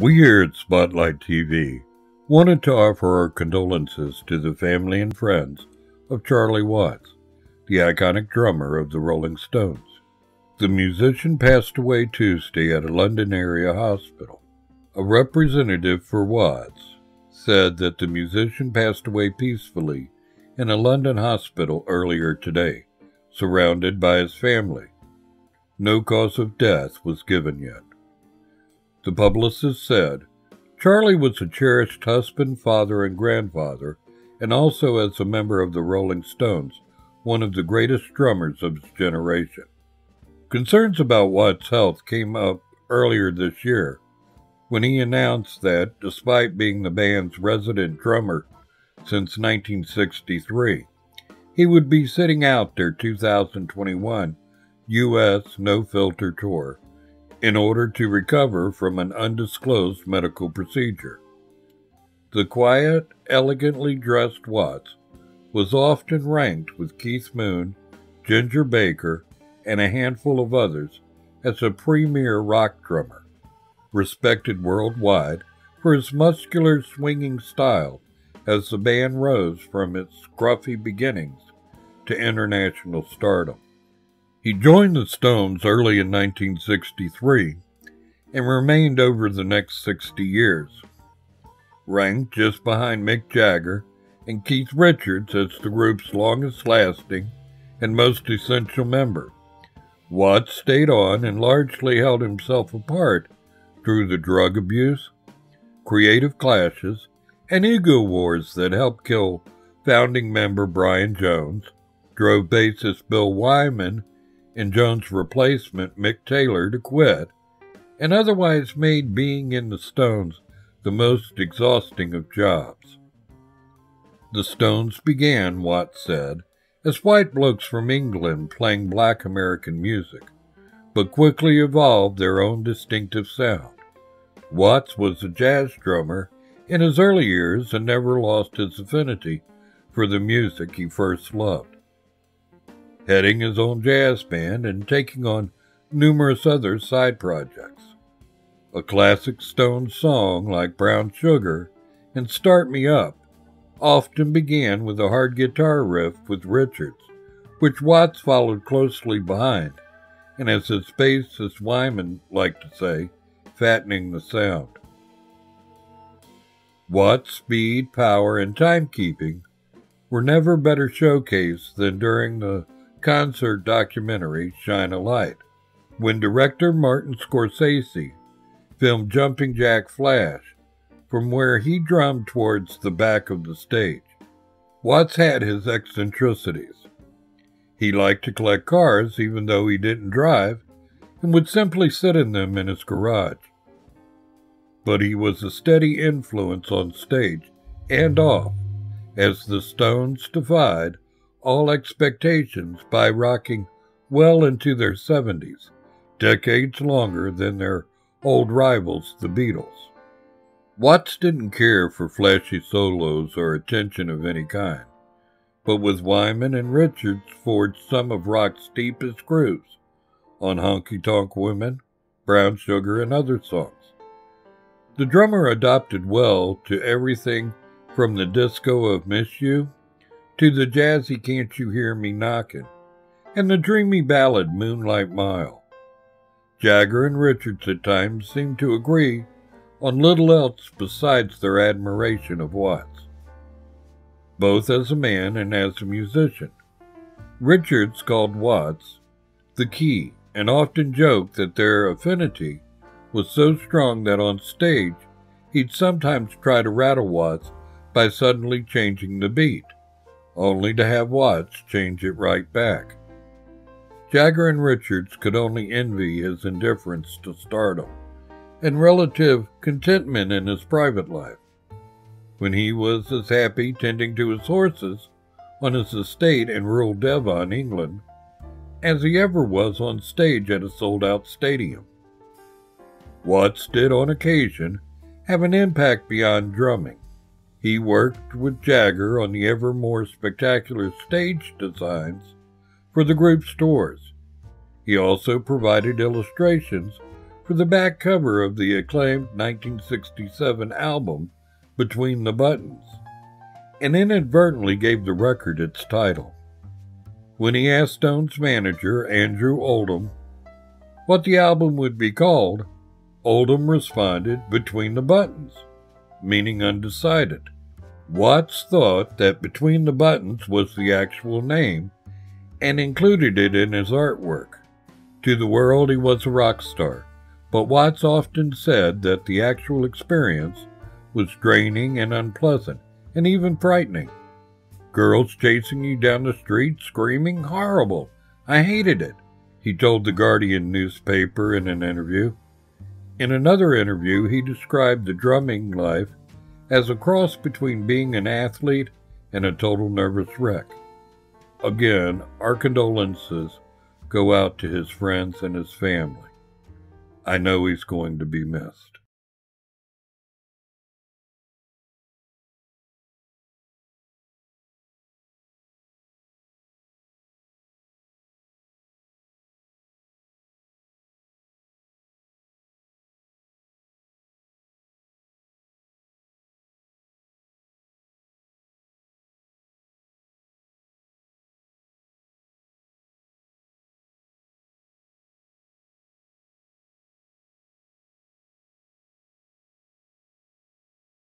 We here at Spotlight TV wanted to offer our condolences to the family and friends of Charlie Watts, the iconic drummer of the Rolling Stones. The musician passed away Tuesday at a London area hospital. A representative for Watts said that the musician passed away peacefully in a London hospital earlier today, surrounded by his family. No cause of death was given yet. The publicist said, Charlie was a cherished husband, father, and grandfather, and also as a member of the Rolling Stones, one of the greatest drummers of his generation. Concerns about Watts' health came up earlier this year when he announced that, despite being the band's resident drummer since 1963, he would be sitting out their 2021 U.S. No Filter Tour in order to recover from an undisclosed medical procedure. The quiet, elegantly dressed Watts was often ranked with Keith Moon, Ginger Baker, and a handful of others as a premier rock drummer, respected worldwide for his muscular swinging style as the band rose from its scruffy beginnings to international stardom. He joined the Stones early in 1963 and remained over the next 60 years, ranked just behind Mick Jagger and Keith Richards as the group's longest lasting and most essential member. Watts stayed on and largely held himself apart through the drug abuse, creative clashes, and ego wars that helped kill founding member Brian Jones, drove bassist Bill Wyman and Jones' replacement, Mick Taylor, to quit, and otherwise made being in the Stones the most exhausting of jobs. The Stones began, Watts said, as white blokes from England playing black American music, but quickly evolved their own distinctive sound. Watts was a jazz drummer in his early years and never lost his affinity for the music he first loved heading his own jazz band and taking on numerous other side projects. A classic Stones song like Brown Sugar and Start Me Up often began with a hard guitar riff with Richards, which Watts followed closely behind, and as his bassist Wyman liked to say, fattening the sound. Watts' speed, power, and timekeeping were never better showcased than during the concert documentary Shine a Light, when director Martin Scorsese filmed Jumping Jack Flash from where he drummed towards the back of the stage. Watts had his eccentricities. He liked to collect cars even though he didn't drive and would simply sit in them in his garage. But he was a steady influence on stage and off as the Stones defied all expectations by rocking well into their 70s, decades longer than their old rivals, the Beatles. Watts didn't care for flashy solos or attention of any kind, but with Wyman and Richards forged some of rock's deepest grooves on Honky Tonk Women, Brown Sugar, and other songs. The drummer adopted well to everything from the disco of Miss You to the jazzy Can't You Hear Me Knockin', and the dreamy ballad Moonlight Mile. Jagger and Richards at times seemed to agree on little else besides their admiration of Watts, both as a man and as a musician. Richards called Watts the key and often joked that their affinity was so strong that on stage he'd sometimes try to rattle Watts by suddenly changing the beat only to have Watts change it right back. Jagger and Richards could only envy his indifference to stardom and relative contentment in his private life, when he was as happy tending to his horses on his estate in rural Devon, England, as he ever was on stage at a sold out stadium. Watts did on occasion have an impact beyond drumming. He worked with Jagger on the ever more spectacular stage designs for the group's tours. He also provided illustrations for the back cover of the acclaimed 1967 album Between the Buttons, and inadvertently gave the record its title. When he asked Stone's manager, Andrew Oldham, what the album would be called, Oldham responded, Between the Buttons, meaning undecided. Watts thought that Between the Buttons was the actual name and included it in his artwork. To the world, he was a rock star, but Watts often said that the actual experience was draining and unpleasant, and even frightening. Girls chasing you down the street screaming, horrible. I hated it, he told the Guardian newspaper in an interview. In another interview, he described the drumming life as a cross between being an athlete and a total nervous wreck. Again, our condolences go out to his friends and his family. I know he's going to be missed.